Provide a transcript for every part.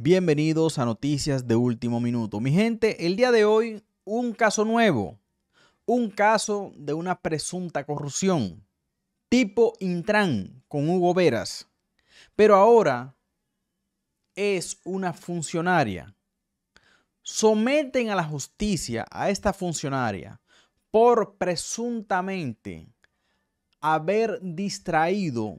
Bienvenidos a Noticias de Último Minuto. Mi gente, el día de hoy un caso nuevo, un caso de una presunta corrupción, tipo Intran con Hugo Veras, pero ahora es una funcionaria. Someten a la justicia a esta funcionaria por presuntamente haber distraído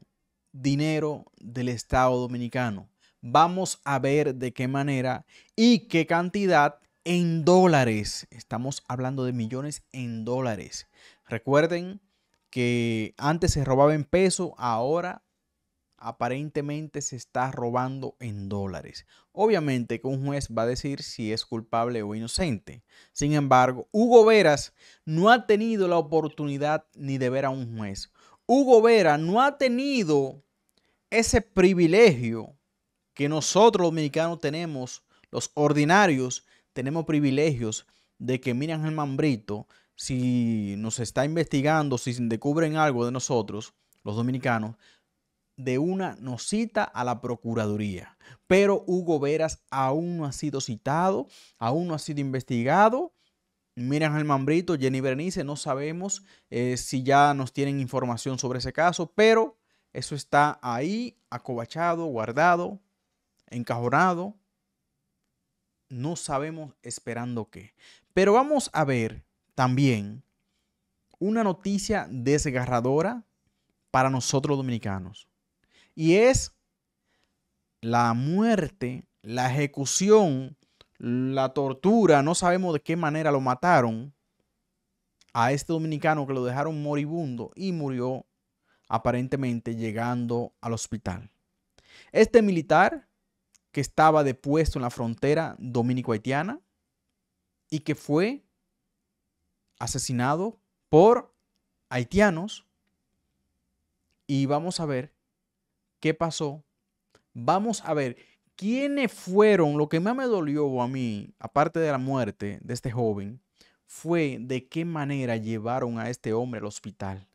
dinero del Estado Dominicano vamos a ver de qué manera y qué cantidad en dólares. Estamos hablando de millones en dólares. Recuerden que antes se robaba en peso, ahora aparentemente se está robando en dólares. Obviamente que un juez va a decir si es culpable o inocente. Sin embargo, Hugo Veras no ha tenido la oportunidad ni de ver a un juez. Hugo Vera no ha tenido ese privilegio que nosotros los dominicanos tenemos, los ordinarios, tenemos privilegios de que miran al mambrito, si nos está investigando, si descubren algo de nosotros, los dominicanos, de una nos cita a la Procuraduría. Pero Hugo Veras aún no ha sido citado, aún no ha sido investigado. Miran al mambrito, Jenny Berenice, no sabemos eh, si ya nos tienen información sobre ese caso, pero eso está ahí, acobachado, guardado, encajonado, no sabemos esperando qué. Pero vamos a ver también una noticia desgarradora para nosotros dominicanos. Y es la muerte, la ejecución, la tortura, no sabemos de qué manera lo mataron a este dominicano que lo dejaron moribundo y murió aparentemente llegando al hospital. Este militar que estaba depuesto en la frontera dominico-haitiana y que fue asesinado por haitianos. Y vamos a ver qué pasó. Vamos a ver quiénes fueron. Lo que más me dolió a mí, aparte de la muerte de este joven, fue de qué manera llevaron a este hombre al hospital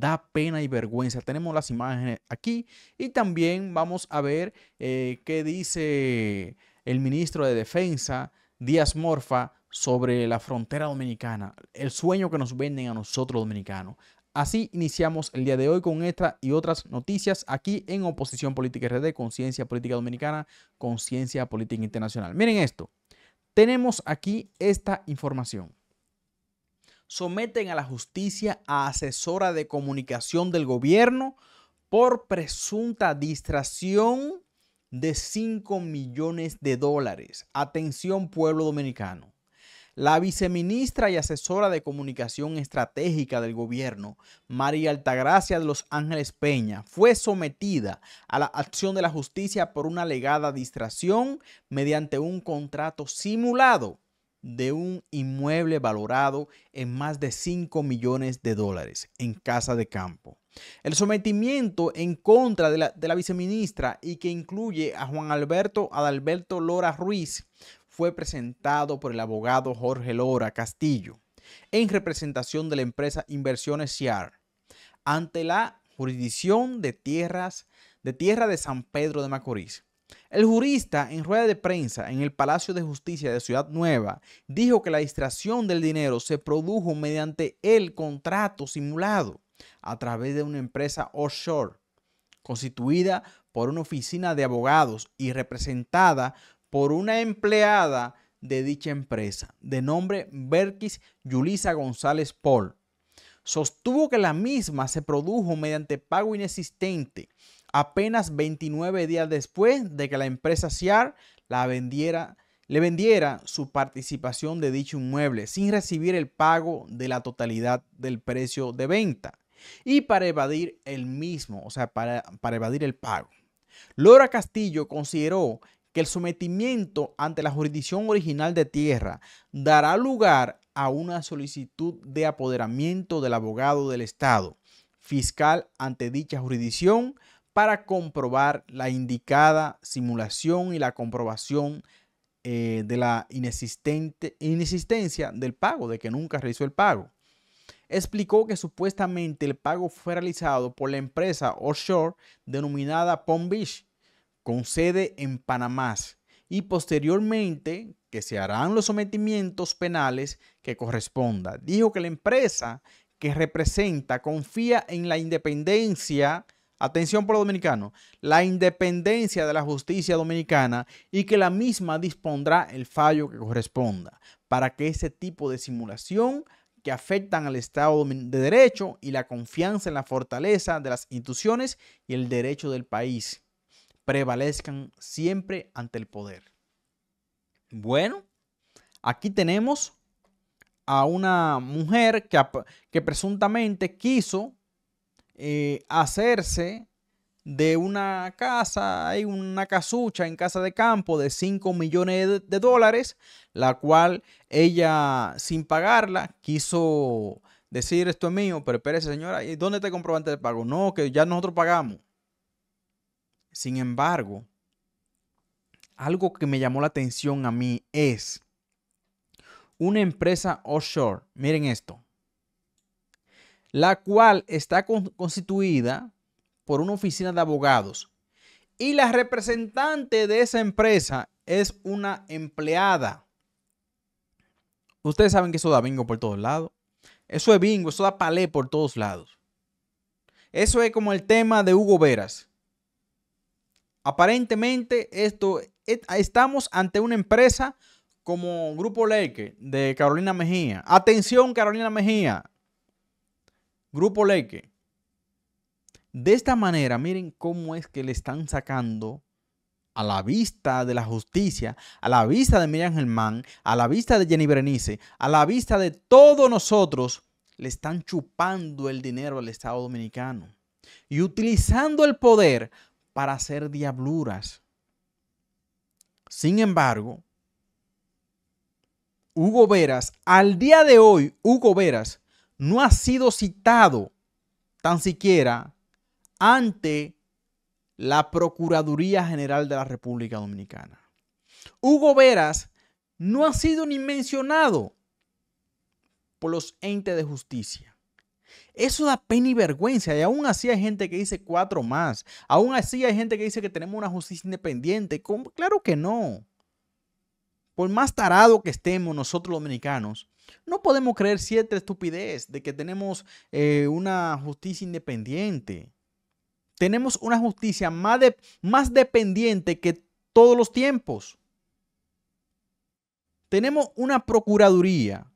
da pena y vergüenza. Tenemos las imágenes aquí y también vamos a ver eh, qué dice el ministro de Defensa, Díaz Morfa, sobre la frontera dominicana, el sueño que nos venden a nosotros dominicanos. Así iniciamos el día de hoy con esta y otras noticias aquí en Oposición Política RD, Conciencia Política Dominicana, Conciencia Política Internacional. Miren esto, tenemos aquí esta información someten a la justicia a asesora de comunicación del gobierno por presunta distracción de 5 millones de dólares. Atención pueblo dominicano. La viceministra y asesora de comunicación estratégica del gobierno, María Altagracia de los Ángeles Peña, fue sometida a la acción de la justicia por una alegada distracción mediante un contrato simulado de un inmueble valorado en más de 5 millones de dólares en casa de campo. El sometimiento en contra de la, de la viceministra y que incluye a Juan Alberto Adalberto Lora Ruiz fue presentado por el abogado Jorge Lora Castillo en representación de la empresa Inversiones CIAR ante la jurisdicción de tierras de tierra de San Pedro de Macorís. El jurista en rueda de prensa en el Palacio de Justicia de Ciudad Nueva dijo que la distracción del dinero se produjo mediante el contrato simulado a través de una empresa offshore constituida por una oficina de abogados y representada por una empleada de dicha empresa de nombre Berkis Yulisa González Paul. Sostuvo que la misma se produjo mediante pago inexistente apenas 29 días después de que la empresa CIAR la vendiera, le vendiera su participación de dicho inmueble sin recibir el pago de la totalidad del precio de venta y para evadir el mismo, o sea, para, para evadir el pago. Lora Castillo consideró que el sometimiento ante la jurisdicción original de tierra dará lugar a una solicitud de apoderamiento del abogado del Estado fiscal ante dicha jurisdicción para comprobar la indicada simulación y la comprobación eh, de la inexistente, inexistencia del pago, de que nunca realizó el pago. Explicó que supuestamente el pago fue realizado por la empresa offshore denominada Palm Beach, con sede en Panamá, y posteriormente que se harán los sometimientos penales que corresponda. Dijo que la empresa que representa confía en la independencia, atención por los dominicanos, la independencia de la justicia dominicana y que la misma dispondrá el fallo que corresponda para que ese tipo de simulación que afectan al Estado de Derecho y la confianza en la fortaleza de las instituciones y el derecho del país prevalezcan siempre ante el poder. Bueno, aquí tenemos a una mujer que, que presuntamente quiso eh, hacerse de una casa, hay una casucha en casa de campo de 5 millones de, dólares, la cual ella sin pagarla quiso decir esto es mío, pero espérese señora, ¿y dónde está el comprobante de pago? No, que ya nosotros pagamos. Sin embargo, algo que me llamó la atención a mí es una empresa offshore, miren esto, la cual está constituida por una oficina de abogados y la representante de esa empresa es una empleada. Ustedes saben que eso da bingo por todos lados. Eso es bingo, eso da palé por todos lados. Eso es como el tema de Hugo Veras. Aparentemente, esto estamos ante una empresa como Grupo Leque de Carolina Mejía. Atención, Carolina Mejía. Grupo Leque. De esta manera, miren cómo es que le están sacando a la vista de la justicia, a la vista de Miriam Germán, a la vista de Jenny Berenice, a la vista de todos nosotros, le están chupando el dinero al Estado Dominicano y utilizando el poder para hacer diabluras. Sin embargo, Hugo Veras, al día de hoy, Hugo Veras no ha sido citado tan siquiera ante la Procuraduría General de la República Dominicana. Hugo Veras no ha sido ni mencionado por los entes de justicia. Eso da pena y vergüenza. Y aún así hay gente que dice cuatro más. Aún así hay gente que dice que tenemos una justicia independiente. Claro que no. Por más tarado que estemos nosotros los dominicanos, no podemos creer cierta estupidez de que tenemos eh, una justicia independiente. Tenemos una justicia más, más dependiente que todos los tiempos. Tenemos una procuraduría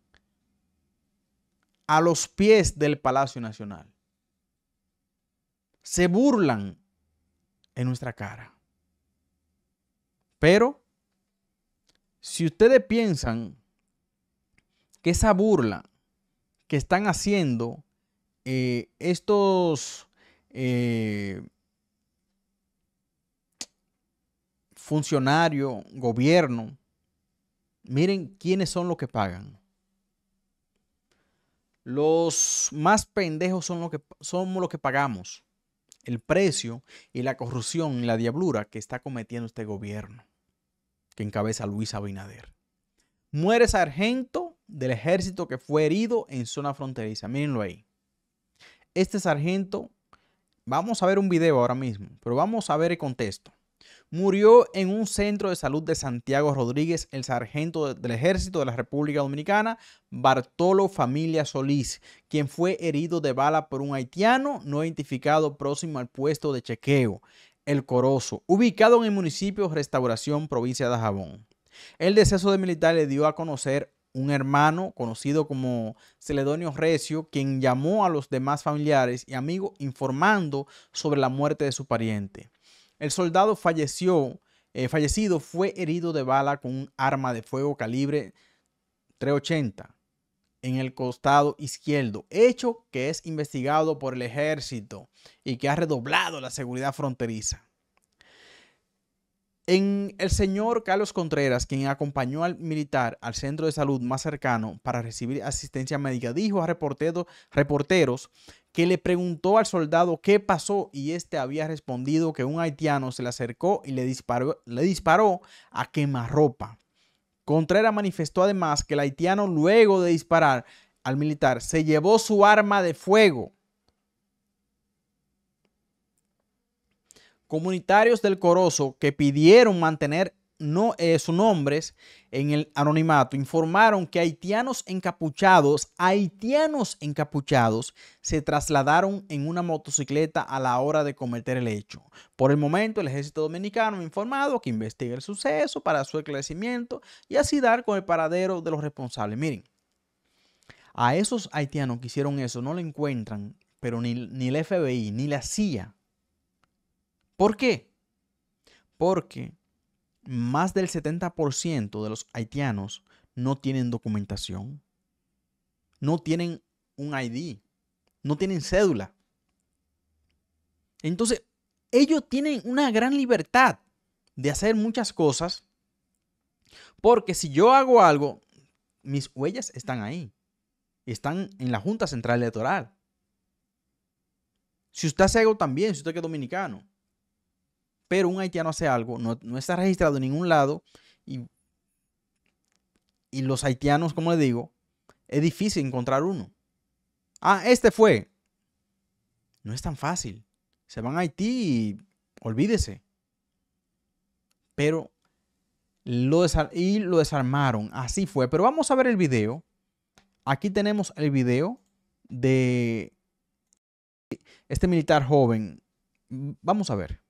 a los pies del Palacio Nacional. Se burlan en nuestra cara. Pero, si ustedes piensan que esa burla que están haciendo eh, estos eh, funcionarios, gobierno, miren quiénes son los que pagan. Los más pendejos son los que, somos los que pagamos el precio y la corrupción y la diablura que está cometiendo este gobierno que encabeza Luis Abinader. Muere sargento del ejército que fue herido en zona fronteriza. Mírenlo ahí. Este sargento, vamos a ver un video ahora mismo, pero vamos a ver el contexto murió en un centro de salud de Santiago Rodríguez el sargento del ejército de la República Dominicana, Bartolo Familia Solís, quien fue herido de bala por un haitiano no identificado próximo al puesto de chequeo, El Corozo, ubicado en el municipio Restauración, provincia de Jabón. El deceso del militar le dio a conocer un hermano conocido como Celedonio Recio, quien llamó a los demás familiares y amigos informando sobre la muerte de su pariente. El soldado falleció, eh, fallecido fue herido de bala con un arma de fuego calibre 380 en el costado izquierdo, hecho que es investigado por el ejército y que ha redoblado la seguridad fronteriza. En el señor Carlos Contreras, quien acompañó al militar al centro de salud más cercano para recibir asistencia médica, dijo a reporteros que le preguntó al soldado qué pasó y este había respondido que un haitiano se le acercó y le disparó, le disparó a quemarropa. Contreras manifestó además que el haitiano luego de disparar al militar se llevó su arma de fuego. Comunitarios del Corozo que pidieron mantener no, eh, sus nombres en el anonimato informaron que haitianos encapuchados, haitianos encapuchados, se trasladaron en una motocicleta a la hora de cometer el hecho. Por el momento, el ejército dominicano ha informado que investiga el suceso para su esclarecimiento y así dar con el paradero de los responsables. Miren, a esos haitianos que hicieron eso no lo encuentran, pero ni, ni el FBI, ni la CIA. ¿Por qué? Porque más del 70% de los haitianos no tienen documentación, no tienen un ID, no tienen cédula. Entonces, ellos tienen una gran libertad de hacer muchas cosas, porque si yo hago algo, mis huellas están ahí, están en la Junta Central Electoral. Si usted hace algo también, si usted es dominicano, pero un haitiano hace algo, no, está registrado en ningún lado y, y los haitianos, como le digo, es difícil encontrar uno. Ah, este fue. No es tan fácil. Se van a Haití y olvídese. Pero lo, y lo desarmaron. Así fue. Pero vamos a ver el video. Aquí tenemos el video de este militar joven. Vamos a ver.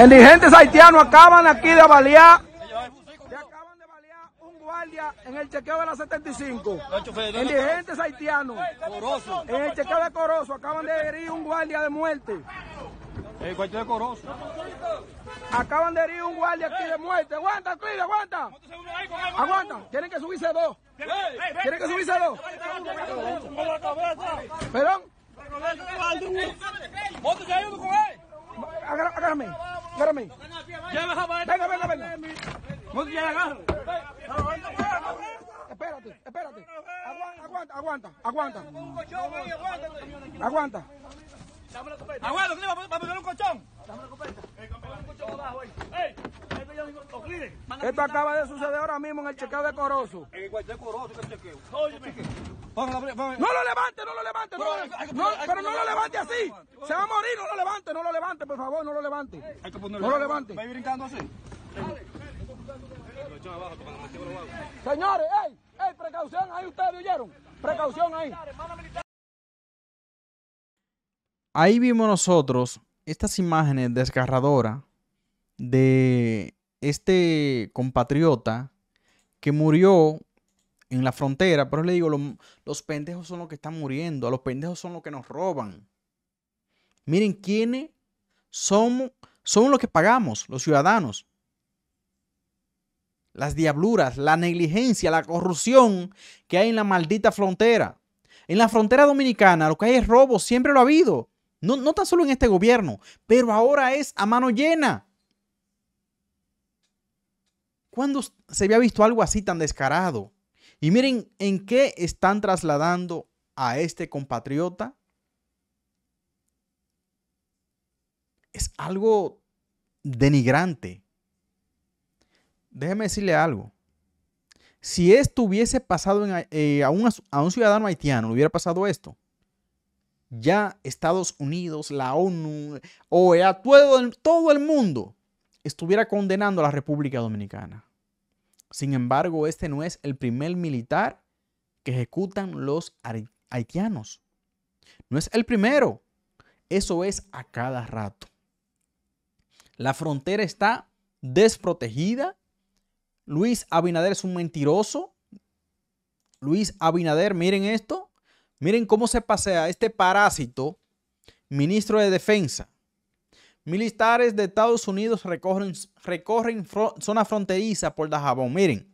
Indigentes haitianos acaban aquí de balear, acaban de balear un guardia en el chequeo de la 75. Indigentes haitianos en el chequeo de Corozo acaban de herir un guardia de muerte. El de Corozo. Acaban de herir un guardia aquí de muerte. Aguanta, cuida, aguanta. Aguanta. Tienen que subirse dos. Tienen que subirse dos. Perdón. Agárrame. Espérame. Venga, venga, venga. No te agarro. Espérate, espérate. Aguanta, aguanta, aguanta. Aguanta. Aguanta, ¿qué va a poner un colchón? Dame la copeta. Esto acaba de suceder ahora mismo en el chequeo de Corozo. En el de Corozo, que chequeo. No lo levante, no lo levante. No, pero no lo levante así. Se va a morir, no lo levante, no lo levante, por favor, no lo levante. No lo levante. ¿Va brincando así? Señores, ey, ey, precaución ahí, ustedes oyeron. Precaución ahí. Ahí vimos nosotros estas imágenes desgarradoras de este compatriota que murió en la frontera, pero le digo, los, pendejos son los que están muriendo, a los pendejos son los que nos roban. Miren quiénes somos, somos los que pagamos, los ciudadanos. Las diabluras, la negligencia, la corrupción que hay en la maldita frontera. En la frontera dominicana lo que hay es robo, siempre lo ha habido. No, no tan solo en este gobierno, pero ahora es a mano llena. ¿Cuándo se había visto algo así tan descarado? Y miren en qué están trasladando a este compatriota. Es algo denigrante. Déjeme decirle algo. Si esto hubiese pasado eh, a, un, ciudadano haitiano, le hubiera pasado esto, ya Estados Unidos, la ONU, OEA, todo el mundo estuviera condenando a la República Dominicana. Sin embargo, este no es el primer militar que ejecutan los haitianos. No es el primero. Eso es a cada rato. La frontera está desprotegida. Luis Abinader es un mentiroso. Luis Abinader, miren esto. Miren cómo se pasea este parásito, ministro de Defensa. Militares de Estados Unidos recorren, zona fronteriza por Dajabón. Miren,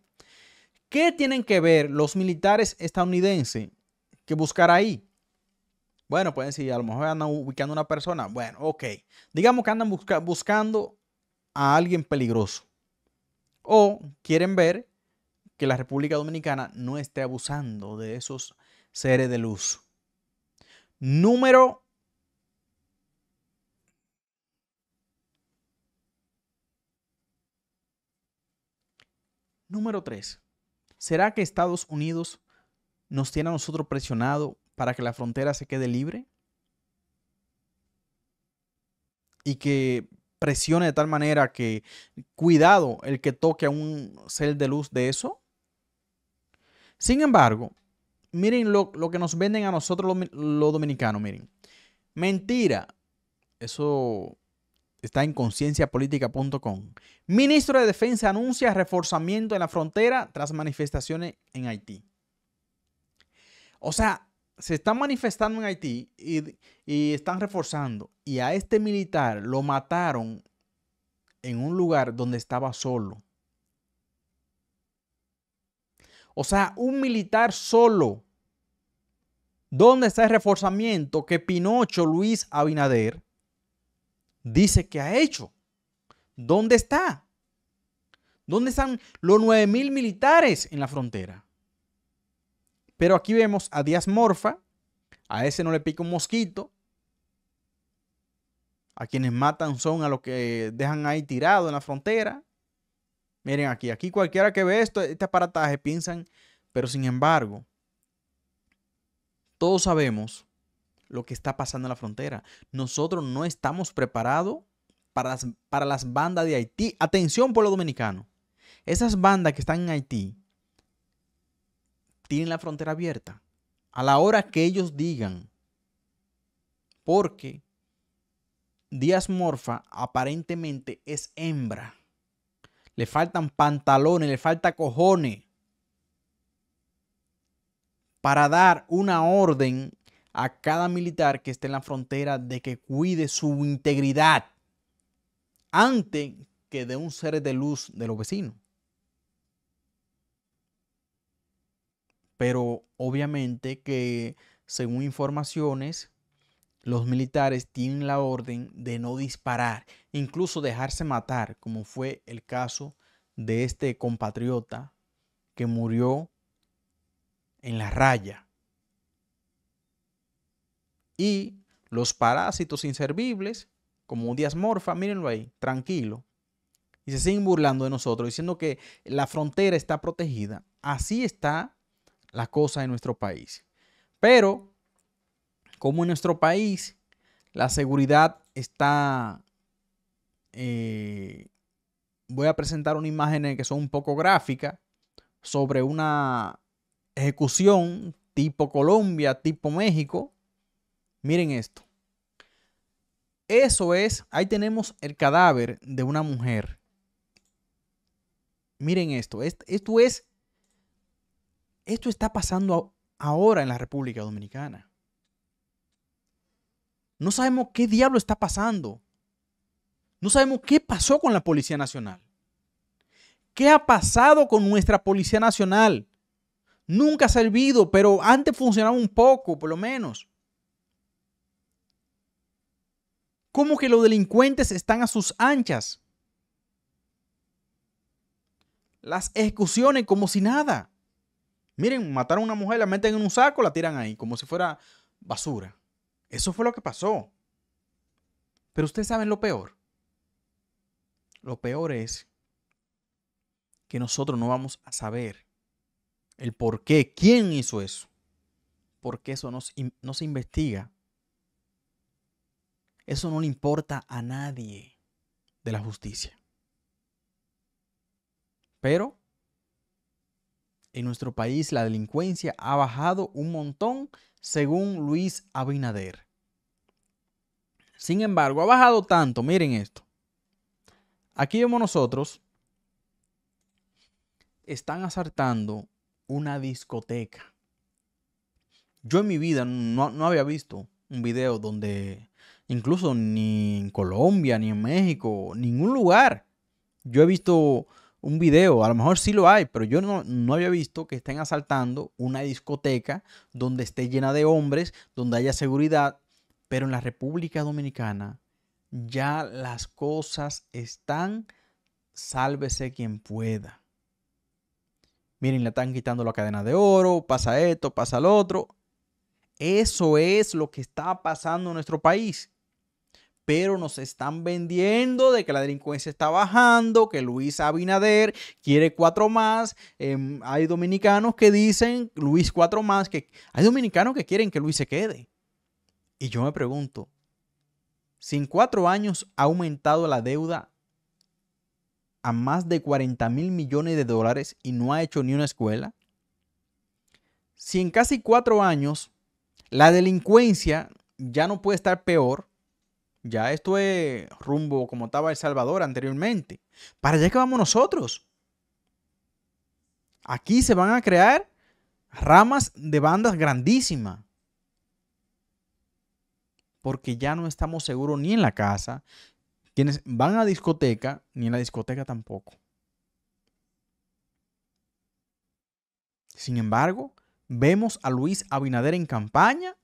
¿qué tienen que ver los militares estadounidenses que buscar ahí? Bueno, pueden decir, a lo mejor andan ubicando una persona. Bueno, ok. Digamos que andan buscando a alguien peligroso. O quieren ver que la República Dominicana no esté abusando de esos seres de luz. Número Número 3. ¿Será que Estados Unidos nos tiene a nosotros presionado para que la frontera se quede libre? y que presione de tal manera que cuidado el que toque a un ser de luz de eso. Sin embargo, miren lo, que nos venden a nosotros los, dominicanos, miren. Mentira. Eso está en concienciapolítica.com. Ministro de Defensa anuncia reforzamiento en la frontera tras manifestaciones en Haití. O sea, se están manifestando en Haití y, están reforzando. Y a este militar lo mataron en un lugar donde estaba solo. O sea, un militar solo. ¿Dónde está el reforzamiento que Pinocho Luis Abinader dice que ha hecho? ¿Dónde está? ¿Dónde están los 9 mil militares en la frontera? Pero aquí vemos a Díaz Morfa, a ese no le pica un mosquito. A quienes matan son a los que dejan ahí tirado en la frontera. Miren aquí, aquí cualquiera que ve esto, este aparataje piensan, pero sin embargo, todos sabemos lo que está pasando en la frontera. Nosotros no estamos preparados para las, para las bandas de Haití. Atención, pueblo dominicano. Esas bandas que están en Haití tienen la frontera abierta a la hora que ellos digan. Porque Díaz Morfa aparentemente es hembra. Le faltan pantalones, le falta cojones para dar una orden a cada militar que esté en la frontera de que cuide su integridad antes que de un ser de luz de los vecinos. Pero obviamente que según informaciones, los militares tienen la orden de no disparar, incluso dejarse matar, como fue el caso de este compatriota que murió en la raya. Y los parásitos inservibles, como Díaz Morfa, mírenlo ahí, tranquilo. Y se siguen burlando de nosotros, diciendo que la frontera está protegida. Así está la cosa en nuestro país. Pero, como en nuestro país la seguridad está... Eh, voy a presentar una imagen que son un poco gráficas sobre una ejecución tipo Colombia, tipo México. Miren esto. Eso es, ahí tenemos el cadáver de una mujer. Miren esto, esto es esto está pasando ahora en la República Dominicana. No sabemos qué diablo está pasando. No sabemos qué pasó con la Policía Nacional. ¿Qué ha pasado con nuestra Policía Nacional? Nunca ha servido, pero antes funcionaba un poco, por lo menos. ¿Cómo que los delincuentes están a sus anchas? Las ejecuciones como si nada. Miren, mataron a una mujer, la meten en un saco, la tiran ahí, como si fuera basura. Eso fue lo que pasó. Pero ustedes saben lo peor. Lo peor es que nosotros no vamos a saber el por qué, quién hizo eso. Porque eso no, se investiga. Eso no le importa a nadie de la justicia. Pero en nuestro país la delincuencia ha bajado un montón según Luis Abinader. Sin embargo, ha bajado tanto, miren esto. Aquí vemos nosotros, están asaltando una discoteca. Yo en mi vida no, no había visto un video donde, incluso ni en Colombia, ni en México, ningún lugar, yo he visto un video, a lo mejor sí lo hay, pero yo no, había visto que estén asaltando una discoteca donde esté llena de hombres, donde haya seguridad, pero en la República Dominicana ya las cosas están, sálvese quien pueda. Miren, le están quitando la cadena de oro, pasa esto, pasa lo otro. Eso es lo que está pasando en nuestro país pero nos están vendiendo de que la delincuencia está bajando, que Luis Abinader quiere cuatro más. Em, hay dominicanos que dicen Luis cuatro más, que hay dominicanos que quieren que Luis se quede. Y yo me pregunto, si en cuatro años ha aumentado la deuda a más de 40 mil millones de dólares y no ha hecho ni una escuela, si en casi cuatro años la delincuencia ya no puede estar peor, ya esto es rumbo como estaba El Salvador anteriormente. ¿Para allá que vamos nosotros? Aquí se van a crear ramas de bandas grandísimas. Porque ya no estamos seguros ni en la casa, quienes van a discoteca, ni en la discoteca tampoco. Sin embargo, vemos a Luis Abinader en campaña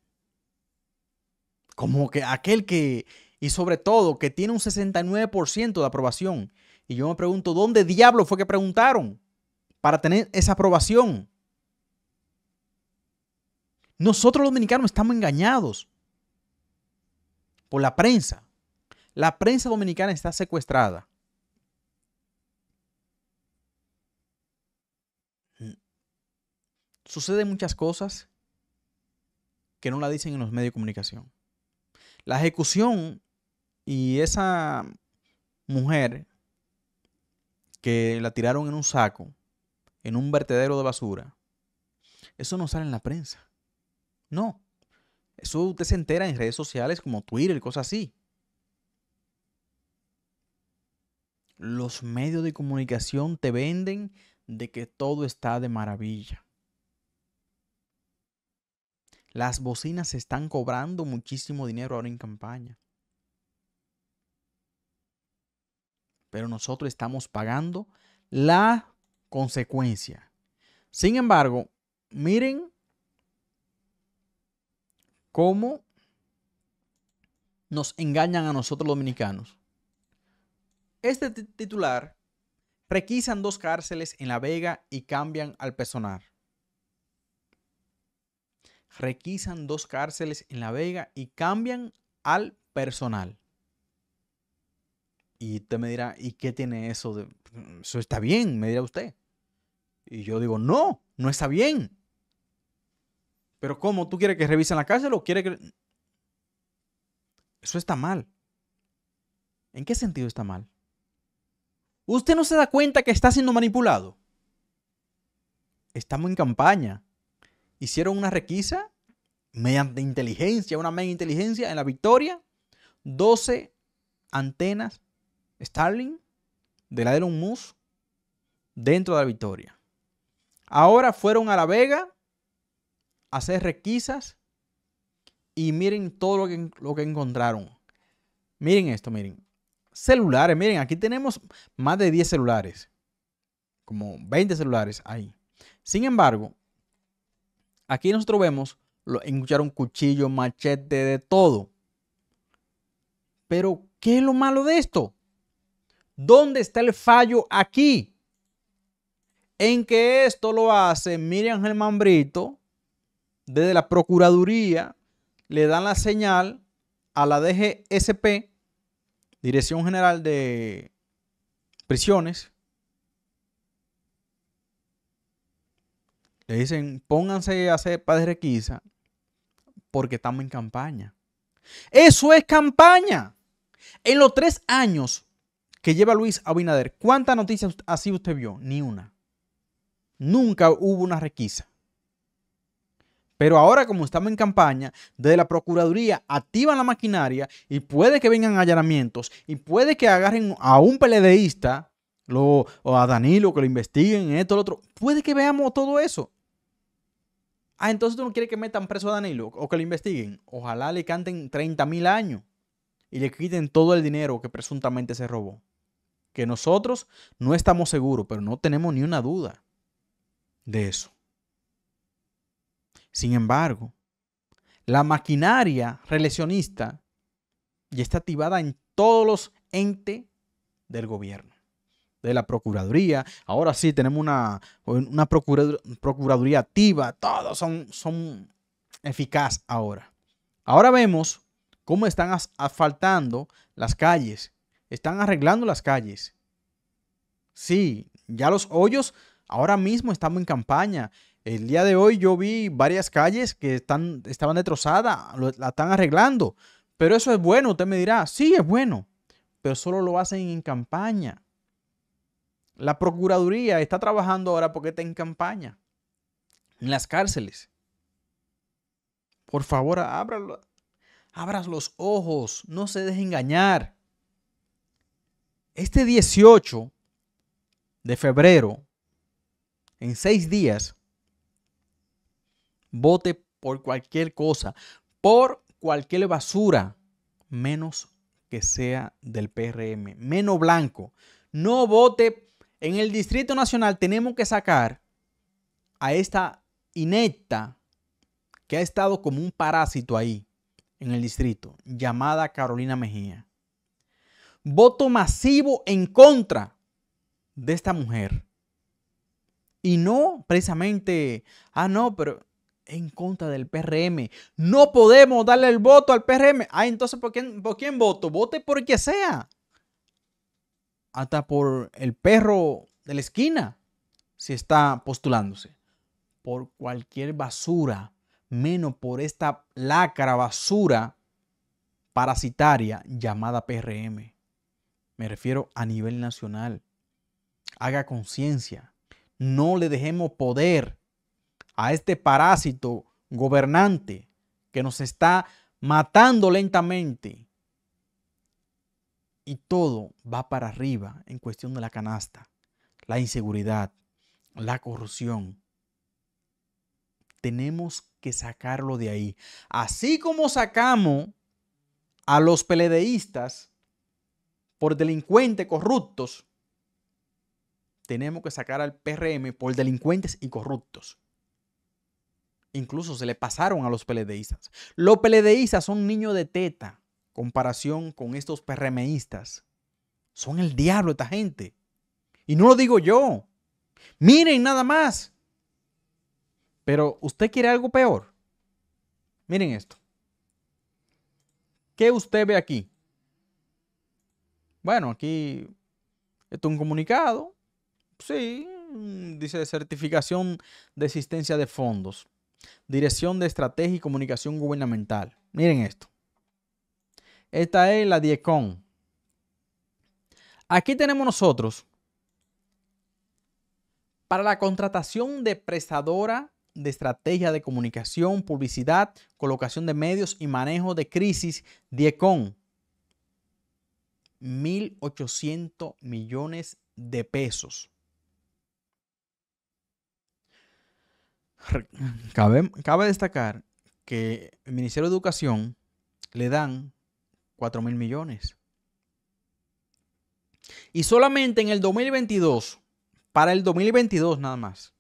como que aquel que, y sobre todo, que tiene un 69% de aprobación. Y yo me pregunto, ¿dónde diablo fue que preguntaron para tener esa aprobación? Nosotros los dominicanos estamos engañados por la prensa. La prensa dominicana está secuestrada. Suceden muchas cosas que no la dicen en los medios de comunicación. La ejecución y esa mujer que la tiraron en un saco, en un vertedero de basura, eso no sale en la prensa. No. Eso usted se entera en redes sociales como Twitter y cosas así. Los medios de comunicación te venden de que todo está de maravilla. Las bocinas están cobrando muchísimo dinero ahora en campaña. Pero nosotros estamos pagando la consecuencia. Sin embargo, miren cómo nos engañan a nosotros los dominicanos. Este titular requisan dos cárceles en La Vega y cambian al personal. Requisan dos cárceles en La Vega y cambian al personal. Y usted me dirá, ¿y qué tiene eso? De, eso está bien, me dirá usted. Y yo digo, no, no está bien. Pero ¿cómo? ¿Tú quieres que revisen la cárcel o quieres que... Eso está mal. ¿En qué sentido está mal? ¿Usted no se da cuenta que está siendo manipulado? Estamos en campaña. Hicieron una requisa mediante inteligencia, una mega inteligencia en la victoria. 12 antenas Starling de la Elon Musk dentro de la victoria. Ahora fueron a La Vega hacer requisas y miren todo lo que, lo que encontraron. Miren esto, miren. Celulares, miren, aquí tenemos más de 10 celulares. Como 20 celulares ahí. Sin embargo, aquí nosotros vemos, lo, encontraron cuchillo, machete, de todo. Pero, ¿qué es lo malo de esto? ¿Dónde está el fallo aquí? En que esto lo hace Miriam Germán Brito desde la Procuraduría le dan la señal a la DGSP, Dirección General de Prisiones, le dicen, pónganse a hacer padre requisa porque estamos en campaña. Eso es campaña. En los tres años que lleva Luis Abinader, ¿cuántas noticias así usted vio? Ni una. Nunca hubo una requisa. Pero ahora, como estamos en campaña, de la Procuraduría activan la maquinaria y puede que vengan allanamientos y puede que agarren a un PLDista o a Danilo, que lo investiguen, esto, lo otro. Puede que veamos todo eso. Ah, entonces tú no quieres que metan preso a Danilo o que lo investiguen. Ojalá le canten 30 mil años y le quiten todo el dinero que presuntamente se robó. Que nosotros no estamos seguros, pero no tenemos ni una duda de eso. Sin embargo, la maquinaria reeleccionista ya está activada en todos los entes del gobierno. De la Procuraduría, ahora sí tenemos una, una Procuraduría activa, todos son, son eficaz ahora. Ahora vemos cómo están asfaltando las calles, están arreglando las calles. Sí, ya los hoyos, ahora mismo estamos en campaña. El día de hoy yo vi varias calles que están, estaban destrozadas, la están arreglando, Pero eso es bueno, usted me dirá, sí, es bueno, pero solo lo hacen en campaña. La Procuraduría está trabajando ahora porque está en campaña, en las cárceles. Por favor, ábralo, abras los ojos, no se deje engañar. Este 18 de febrero, en seis días, vote por cualquier cosa, por cualquier basura, menos que sea del PRM, menos blanco. No vote en el Distrito Nacional. Tenemos que sacar a esta inecta que ha estado como un parásito ahí en el distrito, llamada Carolina Mejía. Voto masivo en contra de esta mujer. Y no precisamente, ah, no, pero en contra del PRM. No podemos darle el voto al PRM. Ah, entonces, ¿por quién, por quién voto? Vote por el que sea. Hasta por el perro de la esquina, si está postulándose. Por cualquier basura menos por esta lacra basura parasitaria llamada PRM. Me refiero a nivel nacional. Haga conciencia. No le dejemos poder a este parásito gobernante que nos está matando lentamente. Y todo va para arriba en cuestión de la canasta, la inseguridad, la corrupción, tenemos que sacarlo de ahí. Así como sacamos a los peledeístas por delincuentes corruptos, tenemos que sacar al PRM por delincuentes y corruptos. Incluso se le pasaron a los peledeístas. Los peledeístas son niños de teta comparación con estos PRMistas. Son el diablo esta gente. Y no lo digo yo. Miren nada más. Pero usted quiere algo peor. Miren esto. ¿Qué usted ve aquí? Bueno, aquí esto es un comunicado. Sí, dice certificación de existencia de fondos. Dirección de Estrategia y Comunicación Gubernamental. Miren esto. Esta es la DIECON. Aquí tenemos nosotros para la contratación de prestadora de estrategia de comunicación, publicidad, colocación de medios y manejo de crisis, DIECON. 1.800 millones de pesos. Cabe, destacar que el Ministerio de Educación le dan 4 mil millones. Y solamente en el 2022, para el 2022 nada más,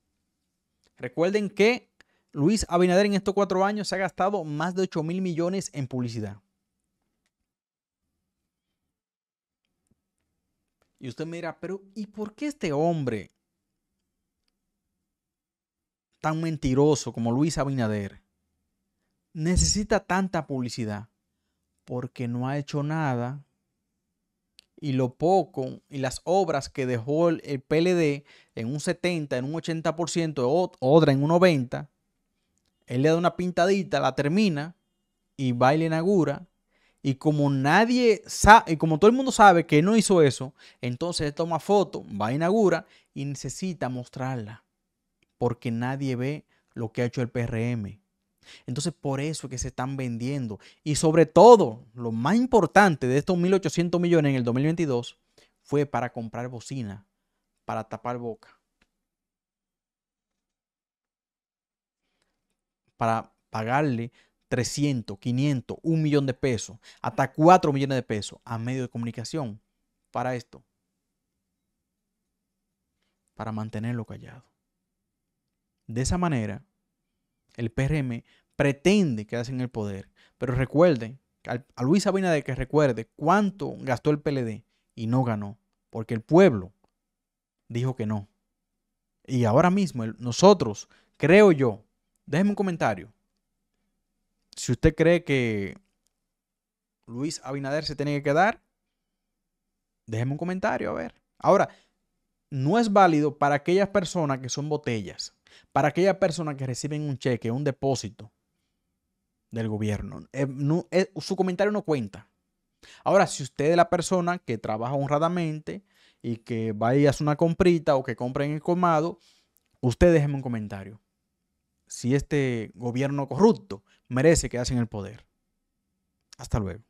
Recuerden que Luis Abinader en estos cuatro años se ha gastado más de 8 mil millones en publicidad. Y usted me dirá, pero ¿y por qué este hombre tan mentiroso como Luis Abinader necesita tanta publicidad? Porque no ha hecho nada y lo poco y las obras que dejó el, PLD en un 70, en un 80%, otra en un 90%, él le da una pintadita, la termina y va y le inaugura. Y como nadie sabe, y como todo el mundo sabe que no hizo eso, entonces toma foto, va a inaugura y necesita mostrarla. Porque nadie ve lo que ha hecho el PRM. Entonces, por eso es que se están vendiendo. Y sobre todo, lo más importante de estos 1.800 millones en el 2022 fue para comprar bocina, para tapar boca. Para pagarle 300, 500, un millón de pesos, hasta 4 millones de pesos a medios de comunicación para esto. Para mantenerlo callado. De esa manera, el PRM pretende quedarse en el poder. Pero recuerden, a Luis Abinader que recuerde cuánto gastó el PLD y no ganó, porque el pueblo dijo que no. Y ahora mismo nosotros, creo yo, déjeme un comentario. Si usted cree que Luis Abinader se tiene que quedar, déjeme un comentario, a ver. Ahora, no es válido para aquellas personas que son botellas. Para aquellas personas que reciben un cheque, un depósito del gobierno. Eh, eh, su comentario no cuenta. Ahora, si usted es la persona que trabaja honradamente y que vaya a hacer una comprita o que compre en el colmado, usted déjeme un comentario. Si este gobierno corrupto merece quedarse en el poder. Hasta luego.